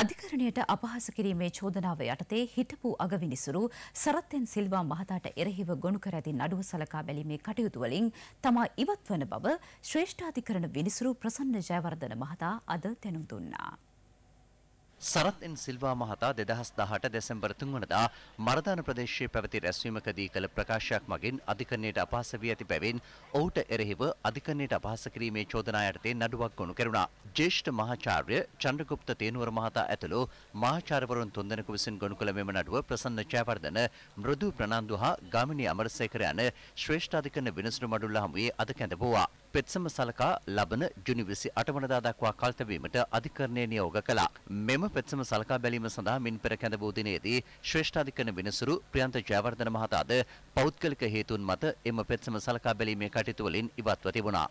අධිකරණයට අපහාස කිරීමේ චෝදනාව යටතේ හිටපු අගවිනිසුරු සරත්තෙන් සිල්වා මහතාට එරෙහිව ගොනු කර ඇති නඩුව සලකා බැලීමේ කටයුතු වලින් තමා ඉවත් වන බව ශ්‍රේෂ්ඨාධිකරණ විනිසුරු ප්‍රසන්න ජයවර්ධන මහතා අද දැනුම් දුන්නා. සරත් එන් සිල්වා මහතා දෙදහස් දහට දෙසැම්බර් තුන්වනදා මරදාන ප්‍රදේශයේ පැවති රැස්වීමකදී කළ ප්‍රකාශයක් මගින් අධිකරණයට අපහාස වී ඇති බැවින් ඔහුට එරෙහිව අධිකරණයට අපහාස කිරීමේ චෝදනා යටතේ නඩුවක් ගොනු කෙරුණා. ජ්‍යෙෂ්ඨ මහාචාර්ය චන්ද්‍රගුප්ත තේනුවර මහතා ඇතුළු මහාචාර්යවරුන් තුන්දෙනෙකු විසින් ගොනු කළ මෙම නඩුව ප්‍රසන්න ජයවර්ධන මෘදු ප්‍රනාන්දු හා ගාමිණී අමරසේකර යන ශ්‍රේෂ්ඨාධිකරණ විනිසුරු මඩුල්ල හමුවේ අද කැඳවුවා. පෙත්සම සලකා ලබන ජුනි විසි අටවනදා දක්වා කල්තවීමට අධිකරණය නියෝග කළා. මෙම පෙත්සම සලකා බැලීම සඳහා මින් පෙර කැඳ වූ දිනේදී ශ්‍රේෂ්ඨාධිකරණ විනිසුරු ප්‍රියන්ත ජයවර්ධන මහතාද පෞද්ගලික හේතුන් මත එම පෙත්සම සලකා බැලීමේ කටයුතු වලින් ඉවත්ව තිබුණා.